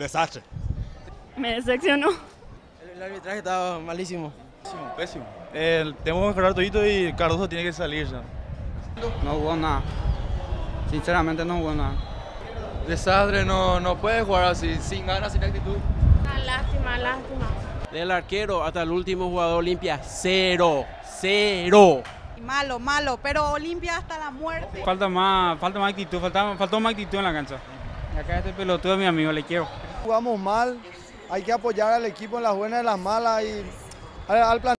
Desastre. Me decepcionó. El arbitraje estaba malísimo. Pésimo, pésimo. Eh, tenemos que mejorar todito y Cardoso tiene que salir ya. No hubo nada. Sinceramente no hubo nada. Desastre, no, no puede jugar así, sin ganas, sin actitud. lástima, lástima. Del arquero hasta el último jugador limpia, cero, cero. Malo, malo, pero Olimpia hasta la muerte. Falta más, falta más actitud, falta, faltó más actitud en la cancha. Y acá este pelotudo es mi amigo, le quiero. Jugamos mal, hay que apoyar al equipo en las buenas y las malas y al, al plan-